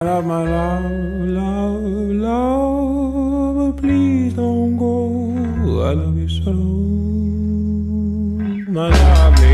I love, my love, love, love, but please don't go. I love you so. My love,